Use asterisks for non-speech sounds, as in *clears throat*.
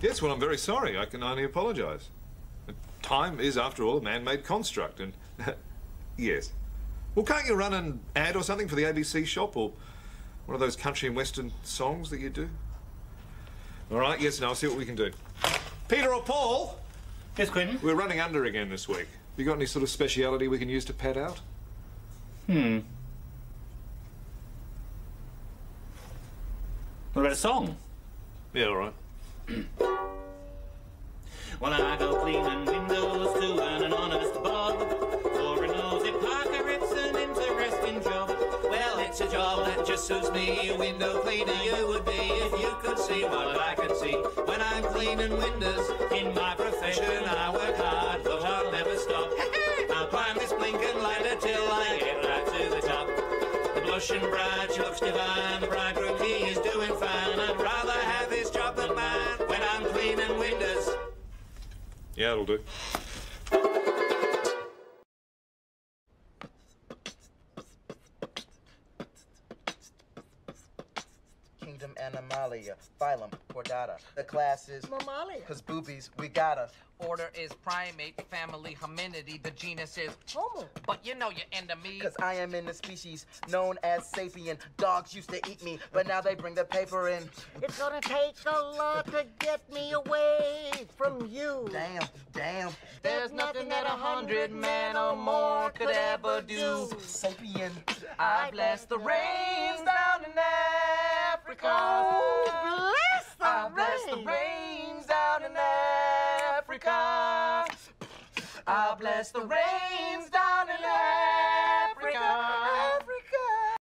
Yes, well, I'm very sorry. I can only apologise. Time is, after all, a man-made construct, and *laughs* yes. Well, can't you run an ad or something for the ABC shop, or one of those country and western songs that you do? All right, yes, now I'll see what we can do. Peter or Paul? Yes, Quentin? We're running under again this week. Have You got any sort of speciality we can use to pad out? Hmm. What about a song? Yeah, all right. *clears throat* Well, I go cleaning windows to an anonymous Bob. For a nosy Parker, it's an interesting job. Well, it's a job that just suits me. A window cleaner you would be if you could see what I can see. When I'm cleaning windows in my profession, I work hard, but I'll never stop. I'll climb this blinking ladder till I get right to the top. The blushing bride, she looks divine. The bridegroom, he is doing Yeah, it'll do. Kingdom Animalia, phylum Chordata. The class is Mammalia. Cause boobies, we gotta. Order is primate, family Hominidae, the genus is Homo. But you know you're enemy. Cause I am in the species known as sapien. Dogs used to eat me, but now they bring the paper in. It's gonna take a lot to get me away from you. Damn, damn. There's nothing that a hundred men or more could ever do. Sapien. I bless the rains down in Africa. Oh, bless the I bless the rains down in Africa. I bless the rains